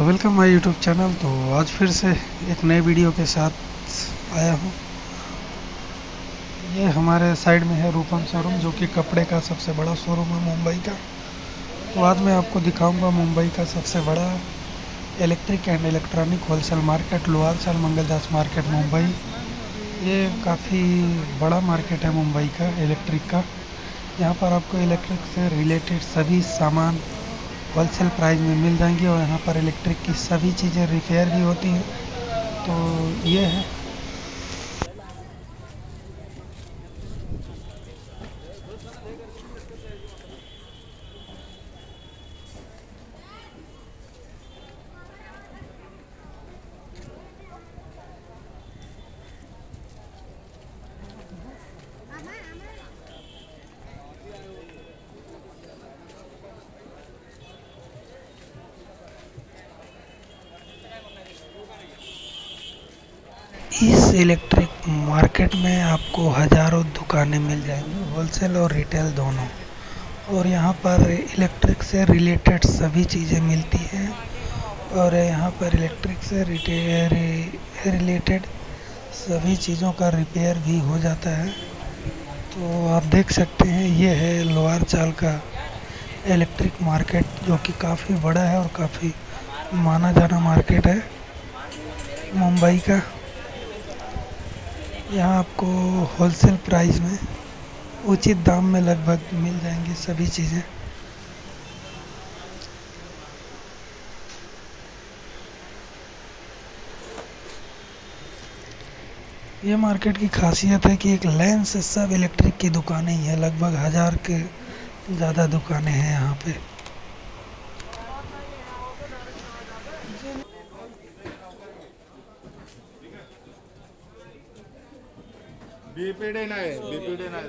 तो welcome my YouTube channel तो आज फिर से एक नए वीडियो के साथ आया हूँ। ये हमारे साइड में है रूपम शोरूम जो कि कपड़े का सबसे बड़ा शोरूम है मुंबई का। तो आज मैं आपको दिखाऊँगा मुंबई का सबसे बड़ा electric and electronic wholesale market Lohar Chawl Mangaldas market Mumbai. ये काफ़ी बड़ा मार्केट है मुंबई का इलेक्ट्रिक का। यहाँ पर आपको इलेक्ट्रिक से रिलेटेड सभी सामान होलसेल प्राइस में मिल जाएँगी और यहाँ पर इलेक्ट्रिक की सभी चीज़ें रिपेयर भी होती हैं। तो ये है। इस इलेक्ट्रिक मार्केट में आपको हज़ारों दुकानें मिल जाएँगी, होलसेल और रिटेल दोनों। और यहाँ पर इलेक्ट्रिक से रिलेटेड सभी चीज़ें मिलती हैं। और यहाँ पर इलेक्ट्रिक से रिलेटेड सभी चीज़ों का रिपेयर भी हो जाता है। तो आप देख सकते हैं, ये है लोहार चाल का इलेक्ट्रिक मार्केट, जो कि काफ़ी बड़ा है और काफ़ी माना जाना मार्केट है। मुंबई का। यहाँ आपको होलसेल प्राइस में उचित दाम में लगभग मिल जाएँगी सभी चीज़ें। ये मार्केट की खासियत है कि एक लाइन से सब इलेक्ट्रिक की दुकानें ही हैं। लगभग हज़ार के ज़्यादा दुकानें हैं यहाँ पे। बीपीडी नाही बीपीडी नाही.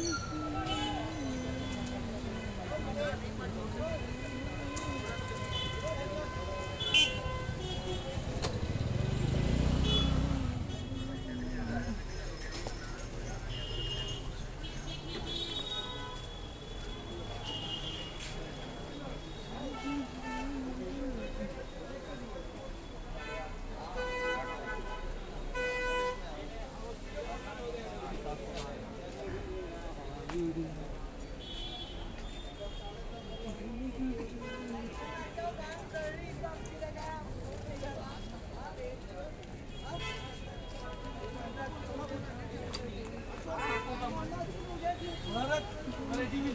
Uhum.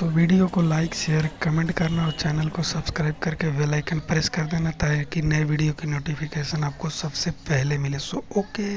तो वीडियो को लाइक, शेयर, कमेंट करना और चैनल को सब्सक्राइब करके बेल आइकन प्रेस कर देना ताकि नए वीडियो की नोटिफिकेशन आपको सबसे पहले मिले। So, okay.